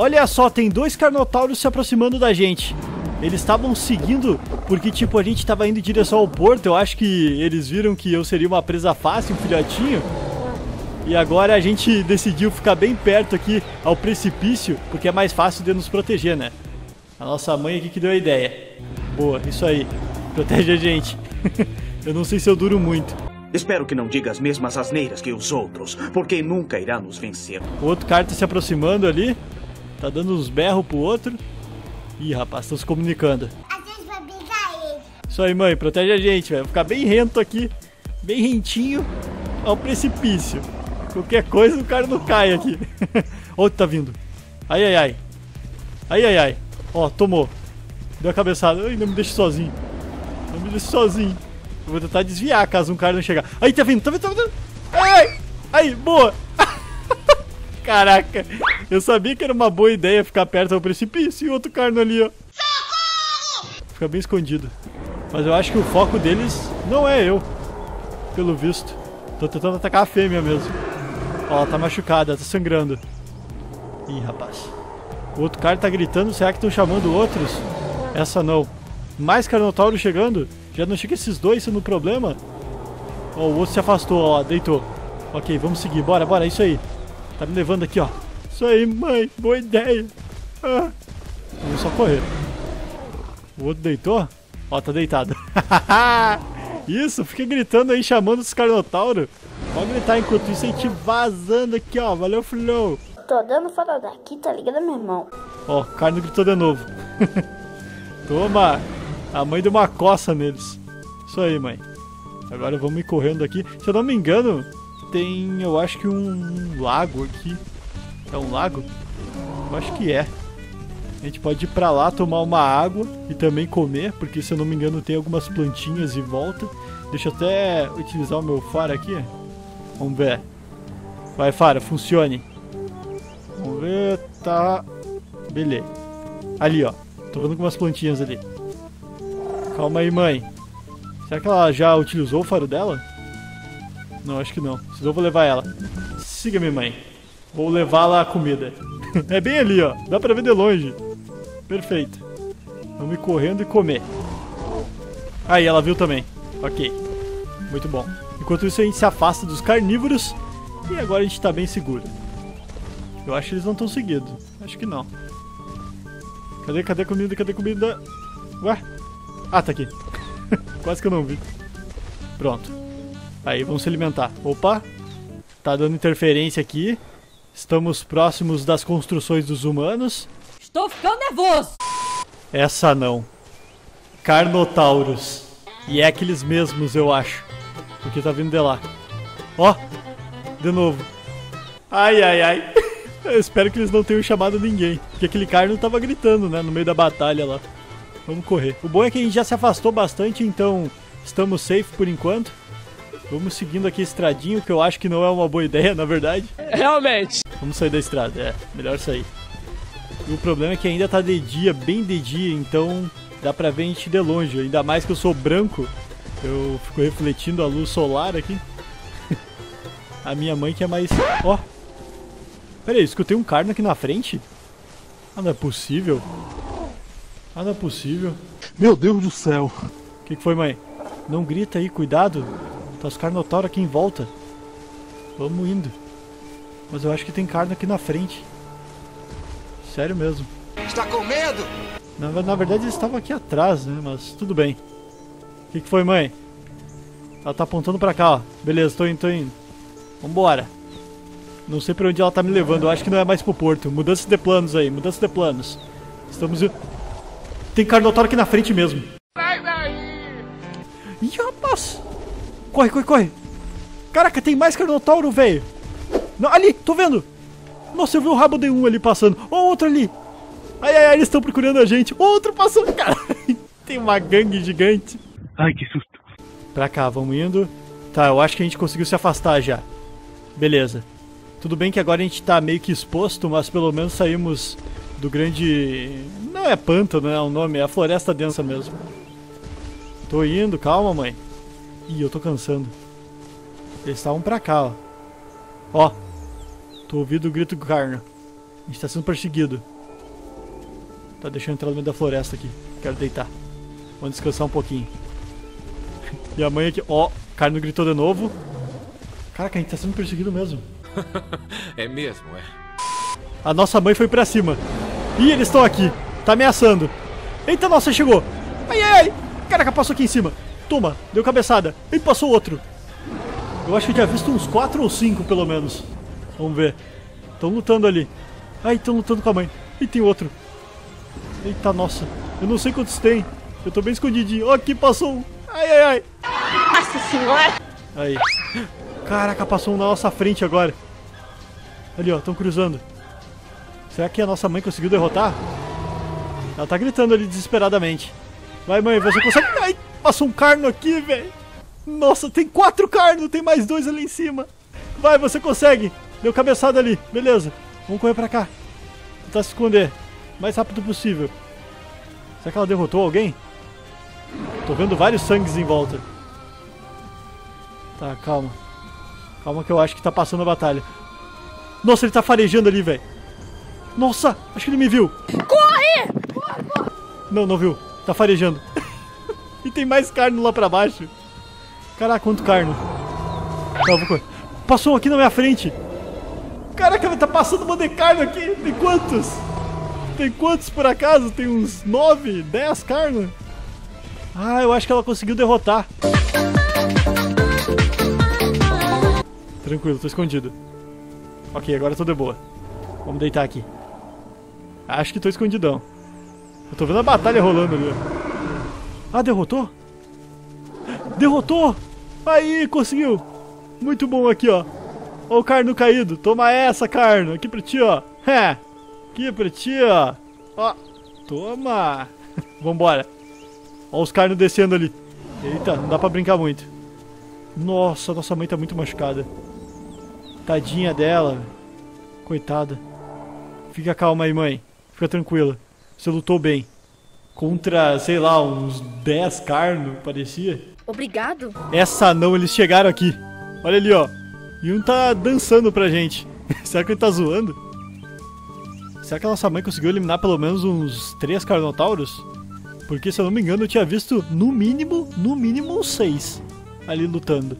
Olha só, tem dois carnotauros se aproximando da gente. Eles estavam seguindo porque, tipo, a gente estava indo em direção ao porto. Eu acho que eles viram que eu seria uma presa fácil, um filhotinho. E agora a gente decidiu ficar bem perto aqui ao precipício, porque é mais fácil de nos proteger, né? A nossa mãe aqui que deu a ideia. Boa, isso aí. Protege a gente. eu não sei se eu duro muito. Espero que não diga as mesmas asneiras que os outros, porque nunca irá nos vencer. O outro cara tá se aproximando ali. Tá dando uns berros pro outro. Ih, rapaz, estão se comunicando. A gente vai brigar ele. Isso aí, mãe, protege a gente, velho. Ficar bem rento aqui. Bem rentinho ao precipício. Qualquer coisa o cara não cai aqui. Outro tá vindo. Ai, ai, ai. Ai, ai, ai. Ó, tomou. Deu a cabeçada. Ai, não me deixe sozinho. Não me deixe sozinho. Eu vou tentar desviar caso um cara não chegar. Aí, tá vindo, tá vindo, tá vindo. Ai! Aí, boa! Caraca, eu sabia que era uma boa ideia ficar perto do precipício e outro carno ali, ó. Fica bem escondido. Mas eu acho que o foco deles não é eu. Pelo visto. Tô tentando atacar a fêmea mesmo. Ó, ela tá machucada, tá sangrando. Ih, rapaz. O outro cara tá gritando, será que estão chamando outros? Essa não. Mais Carnotauro chegando? Já não chega esses dois sendo um problema? Ó, o outro se afastou, ó, deitou. Ok, vamos seguir, bora, bora, isso aí. Tá me levando aqui, ó. Isso aí, mãe, boa ideia. Ah. Vamos só correr. O outro deitou? Ó, tá deitado. isso, fica gritando aí, chamando os Carnotauro. Pode gritar enquanto isso a gente vazando aqui, ó. Valeu, Flow. Tô dando fora daqui, tá ligado, meu irmão? Ó, Carno gritou de novo. Toma! A mãe deu uma coça neles. Isso aí, mãe. Agora vamos ir correndo aqui. Se eu não me engano, tem, eu acho que um lago aqui. É um lago? Eu acho que é. A gente pode ir pra lá tomar uma água e também comer, porque se eu não me engano tem algumas plantinhas em volta. Deixa eu até utilizar o meu faro aqui. Vamos ver. Vai, Fara, funcione. Vamos ver, tá. Beleza. Ali, ó. Tô vendo algumas plantinhas ali. Calma aí, mãe. Será que ela já utilizou o faro dela? Não, acho que não. Senão eu vou levar ela. Siga-me, mãe. Vou levá-la a comida. é bem ali, ó. Dá pra ver de longe. Perfeito. Vamos ir correndo e comer. Aí, ela viu também. Ok. Muito bom. Enquanto isso, a gente se afasta dos carnívoros. E agora a gente tá bem seguro. Eu acho que eles não estão seguidos. Acho que não. Cadê, cadê a comida? Cadê a comida? Ué? Ah, tá aqui. Quase que eu não vi. Pronto. Aí, vamos se alimentar. Opa! Tá dando interferência aqui. Estamos próximos das construções dos humanos. Estou ficando nervoso. Essa não. Carnotaurus. E é aqueles mesmos, eu acho. Porque tá vindo de lá. Ó! De novo. Ai, ai, ai. Eu espero que eles não tenham chamado ninguém. Porque aquele carno tava gritando, né? No meio da batalha lá. Vamos correr. O bom é que a gente já se afastou bastante, então estamos safe por enquanto. Vamos seguindo aqui a estradinho, que eu acho que não é uma boa ideia, na verdade. Realmente. Vamos sair da estrada, é. Melhor sair. E o problema é que ainda tá de dia, bem de dia, então dá pra ver a gente de longe. Ainda mais que eu sou branco, eu fico refletindo a luz solar aqui. a minha mãe que é mais... Ó! Oh. Pera aí, escutei um carno aqui na frente? Ah, não é possível. Ah, não é possível. Meu Deus do céu. O que, que foi, mãe? Não grita aí, cuidado. Tá os carnotauros aqui em volta. Vamos indo. Mas eu acho que tem carne aqui na frente. Sério mesmo. Está com medo? Na, na verdade eles estavam aqui atrás, né? Mas tudo bem. O que, que foi, mãe? Ela tá apontando pra cá, ó. Beleza, tô indo, tô indo. Vambora. Não sei pra onde ela tá me levando. Eu acho que não é mais pro porto. Mudança de planos aí, mudança de planos. Estamos... Tem carnotauro aqui na frente mesmo. Sai daí! Ih, rapaz! Corre, corre, corre! Caraca, tem mais carnotauro, velho! Ali, tô vendo! Nossa, eu vi o rabo de um ali passando. Ó, oh, outro ali! Ai, ai, ai, eles estão procurando a gente. Outro passando, cara! tem uma gangue gigante. Ai, que susto. Pra cá, vamos indo. Tá, eu acho que a gente conseguiu se afastar já. Beleza. Tudo bem que agora a gente tá meio que exposto, mas pelo menos saímos do grande... Não é pântano, é o nome, é a floresta densa mesmo. Tô indo, calma, mãe. Ih, eu tô cansando. Eles estavam pra cá, ó. Ó. Tô ouvindo o grito do carno. gente tá sendo perseguido. Tá deixando entrar no meio da floresta aqui. Quero deitar. Vamos descansar um pouquinho. E a mãe aqui. Ó, Carno gritou de novo. Caraca, a gente tá sendo perseguido mesmo. É mesmo, é. A nossa mãe foi pra cima. Ih, eles estão aqui. Tá ameaçando. Eita, nossa, chegou. Ai, ai, ai. Caraca, passou aqui em cima. Toma, deu cabeçada. E passou outro. Eu acho que eu tinha visto uns 4 ou 5, pelo menos. Vamos ver. Estão lutando ali. Ai, estão lutando com a mãe. E tem outro. Eita, nossa. Eu não sei quantos tem. Eu tô bem escondidinho. Ó, aqui passou um. Ai, ai, ai. Nossa senhora! Aí. Caraca, passou um na nossa frente agora. Ali, ó, estão cruzando. Será que a nossa mãe conseguiu derrotar? Ela tá gritando ali desesperadamente. Vai, mãe, você consegue. Ai, passou um carno aqui, velho. Nossa, tem quatro carnos, tem mais dois ali em cima. Vai, você consegue. Deu cabeçada ali, beleza. Vamos correr pra cá. Tentar se esconder. O mais rápido possível. Será que ela derrotou alguém? Tô vendo vários sangues em volta. Tá, calma. Calma que eu acho que tá passando a batalha. Nossa, ele tá farejando ali, velho. Nossa, acho que ele me viu. Corre! Não, não viu. Tá farejando. e tem mais carne lá pra baixo. Caraca, quanto carne. Tá, eu vou correr. Passou aqui na minha frente. Tá passando uma de carne aqui. Tem quantos? Tem quantos por acaso? Tem uns 9, 10 carne? Ah, eu acho que ela conseguiu derrotar. Tranquilo, tô escondido. Ok, agora tô de boa. Vamos deitar aqui. Acho que tô escondidão. Eu tô vendo a batalha rolando ali. Ah, derrotou? Derrotou! Aí, conseguiu! Muito bom aqui, ó. O carno caído. Toma essa, carno. Aqui pra ti, ó. É. Aqui pra ti, ó. Ó. Toma. Vambora. Ó os carnos descendo ali. Eita, não dá pra brincar muito. Nossa, nossa mãe tá muito machucada. Tadinha dela. Coitada. Fica calma aí, mãe. Fica tranquila. Você lutou bem. Contra, sei lá, uns 10 carnos, parecia. Obrigado. Essa não, eles chegaram aqui. Olha ali, ó. E um tá dançando pra gente. Será que ele tá zoando? Será que a nossa mãe conseguiu eliminar pelo menos uns 3 Carnotauros? Porque, se eu não me engano, eu tinha visto no mínimo, no mínimo uns 6 ali lutando.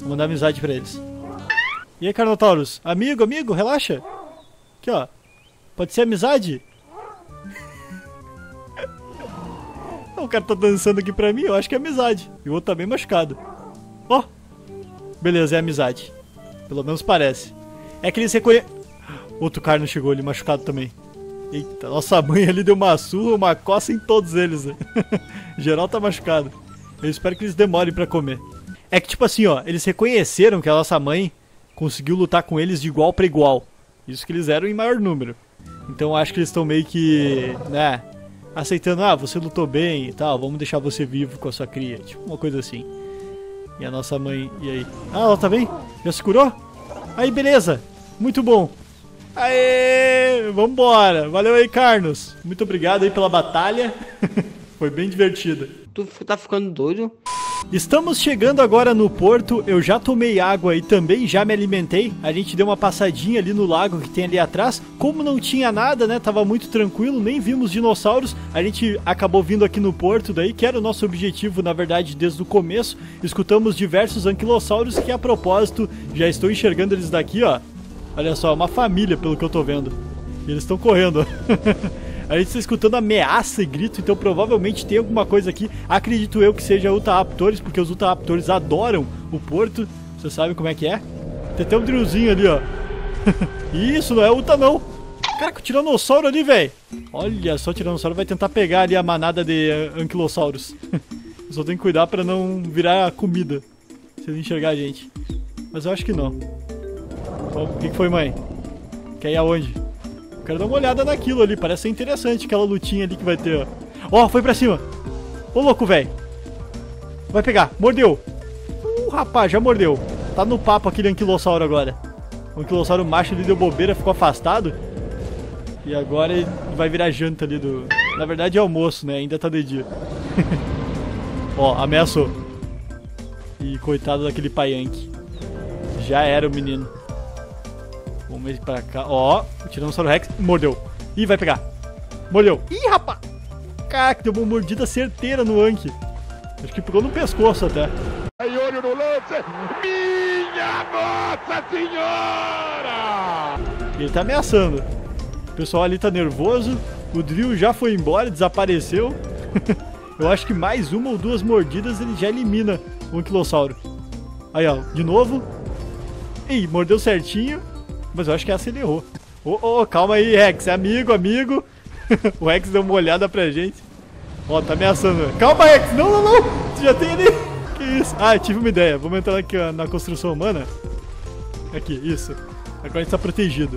Vou mandar amizade pra eles. E aí, Carnotauros? Amigo, amigo, relaxa. Aqui, ó. Pode ser amizade? o cara tá dançando aqui pra mim, eu acho que é amizade. E o outro tá bem machucado. Ó. Beleza, é amizade. Pelo menos parece. É que eles reconhe... Outro cara não chegou ali machucado também. Eita, nossa mãe ali deu uma surra, uma coça em todos eles. né? Geral tá machucado. Eu espero que eles demorem pra comer. É que tipo assim, ó, eles reconheceram que a nossa mãe conseguiu lutar com eles de igual pra igual. Isso que eles eram em maior número. Então acho que eles estão meio que, né, aceitando, ah, você lutou bem e tal, vamos deixar você vivo com a sua cria. Tipo, uma coisa assim. E a nossa mãe, e aí? Ah, ela tá bem? Já se curou? Aí, beleza. Muito bom. Aê, vambora. Valeu aí, Carlos. Muito obrigado aí pela batalha. Foi bem divertida. Tu tá ficando doido? Estamos chegando agora no porto. Eu já tomei água e também já me alimentei. A gente deu uma passadinha ali no lago que tem ali atrás. Como não tinha nada, né? Tava muito tranquilo, nem vimos dinossauros. A gente acabou vindo aqui no porto daí, que era o nosso objetivo, na verdade, desde o começo. Escutamos diversos anquilossauros que a propósito, já estou enxergando eles daqui, ó. Olha só, uma família pelo que eu tô vendo. E eles estão correndo. A gente está escutando ameaça e grito, então provavelmente tem alguma coisa aqui. Acredito eu que seja Utaaptores, porque os Utaaptores adoram o porto. Você sabe como é que é? Tem até um drillzinho ali, ó. Isso, não é Uta não. Caraca, o Tiranossauro ali, velho. Olha só, o Tiranossauro vai tentar pegar ali a manada de eh, Anquilossauros. Só tenho que cuidar pra não virar comida. Se ele enxergar a gente. Mas eu acho que não. O que foi, mãe? Quer ir aonde? Quero dar uma olhada naquilo ali. Parece ser interessante aquela lutinha ali que vai ter, ó. Ó, foi pra cima. Ô, louco, velho. Vai pegar. Mordeu. Uh, rapaz, já mordeu. Tá no papo aquele anquilossauro agora. O anquilossauro macho ali deu bobeira, ficou afastado. E agora ele vai virar janta ali do... Na verdade é almoço, né? Ainda tá de dia. ó, ameaçou. E coitado daquele paianque. Já era o menino. Vamos ir pra cá. Ó, o Tiranossauro Rex mordeu. Ih, vai pegar. Mordeu. Ih, rapaz. Caraca, deu uma mordida certeira no Anki. Acho que pegou no pescoço até. Aí, olho no lance. Minha Nossa Senhora! Ele tá ameaçando. O pessoal ali tá nervoso. O Drill já foi embora, desapareceu. Eu acho que mais uma ou duas mordidas ele já elimina o Anquilossauro. Aí, ó, de novo. Ih, mordeu certinho. Mas eu acho que essa ele errou. Ô, oh, oh, calma aí, Rex. É amigo, amigo. o Rex deu uma olhada pra gente. Ó, tá ameaçando. Calma, Rex. Não, não, não. Já tem ali. Que isso? Ah, tive uma ideia. Vamos entrar aqui na construção humana. Aqui, isso. Agora a gente tá protegido.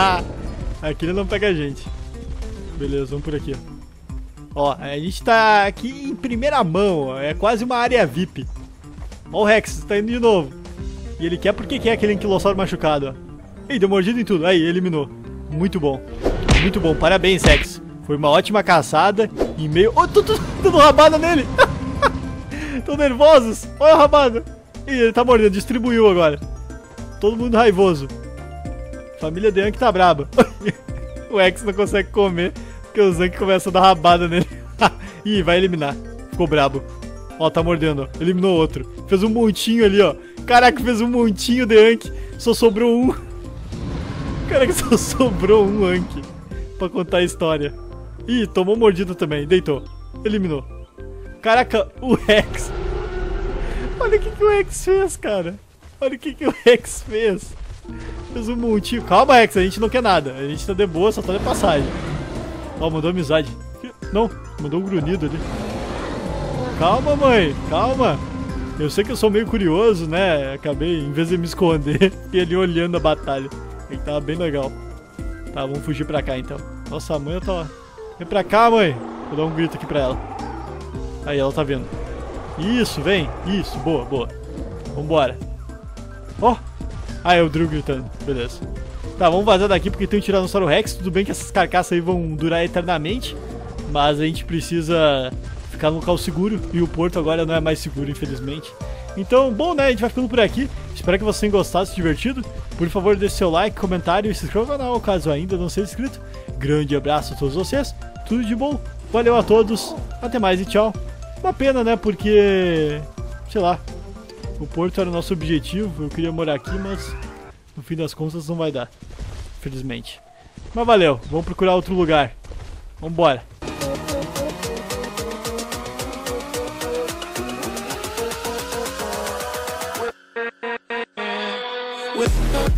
aqui ele não pega a gente. Beleza, vamos por aqui. Ó, a gente tá aqui em primeira mão. É quase uma área VIP. Ó o Rex, tá indo de novo. E ele quer porque quer aquele anquilossauro machucado, ó. Ih, deu mordida em tudo. Aí, eliminou. Muito bom. Muito bom. Parabéns, Rex. Foi uma ótima caçada. E meio... Oh, tô, tô dando rabada nele. Tô nervosos. Olha a rabada. Ih, ele tá mordendo. Distribuiu agora. Todo mundo raivoso. Família Deank tá braba. o Rex não consegue comer. Porque o Zank começa a dar rabada nele. Ih, vai eliminar. Ficou brabo. Ó, tá mordendo. Eliminou outro. Fez um montinho ali, ó. Caraca, fez um montinho de Anki. Só sobrou um. Caraca, só sobrou um Anki. Pra contar a história. Ih, tomou mordida também. Deitou. Eliminou. Caraca, o Rex. Olha o que, que o Rex fez, cara. Olha o que, que o Rex fez. Fez um montinho. Calma, Rex. A gente não quer nada. A gente tá de boa, só tá de passagem. Ó, mandou amizade. Não, mandou um grunhido ali. Calma, mãe. Calma. Eu sei que eu sou meio curioso, né? Acabei, em vez de me esconder, ele olhando a batalha. Ele tava bem legal. Tá, vamos fugir pra cá então. Nossa, a mãe tá... Vem pra cá, mãe. Vou dar um grito aqui pra ela. Aí, ela tá vendo. Isso, vem. Isso, boa, boa. Vambora. Ó. Oh. Ah, é o Drew gritando. Beleza. Tá, vamos vazar daqui porque tem um Tiranossauro Rex. Tudo bem que essas carcaças aí vão durar eternamente. Mas a gente precisa ficar no local seguro. E o porto agora não é mais seguro, infelizmente. Então, bom, né? A gente vai ficando por aqui. Espero que vocês tenham gostado, se divertido. Por favor, deixe seu like, comentário e se inscreva no canal caso ainda não seja inscrito. Grande abraço a todos vocês. Tudo de bom. Valeu a todos. Até mais e tchau. Uma pena, né? Porque. Sei lá. O porto era o nosso objetivo. Eu queria morar aqui, mas. No fim das contas não vai dar. Infelizmente. Mas valeu. Vamos procurar outro lugar. Vambora. With